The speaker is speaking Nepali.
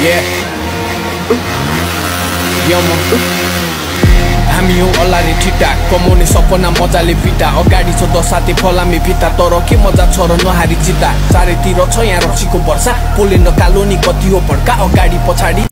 Yeah. Yama. हामी हौ अल्लारे ठिटा कमाउने सपना मजाले बिटा अगाडि छ साथी फलामे भिता तर के मजा छ र नहारी चिता चारैतिर छ यहाँ रक्सीको वर्षा पोलेन्ड कालोनी कति हो पड्का अगाडि पछाडि